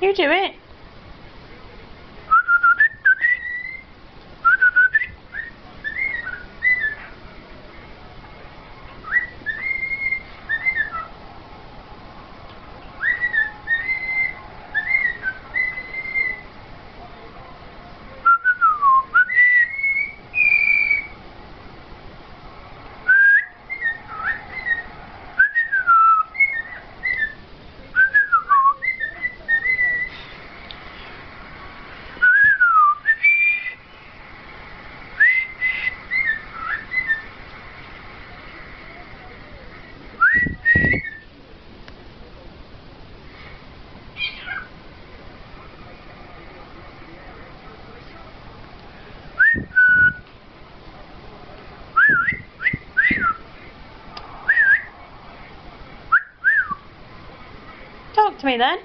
You do it. To me then.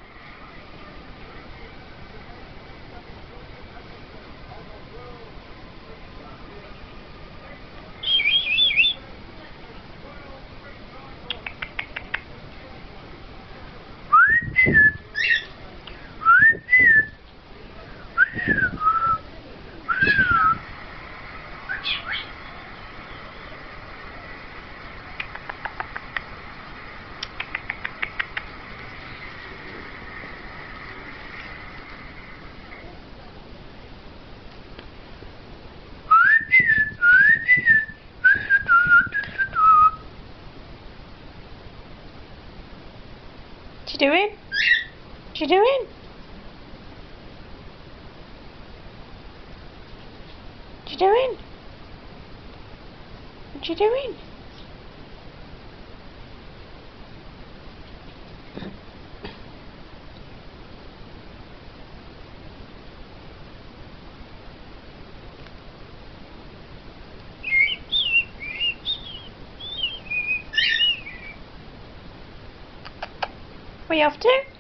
What you doing? What you doing? What you doing? What you doing? You off to?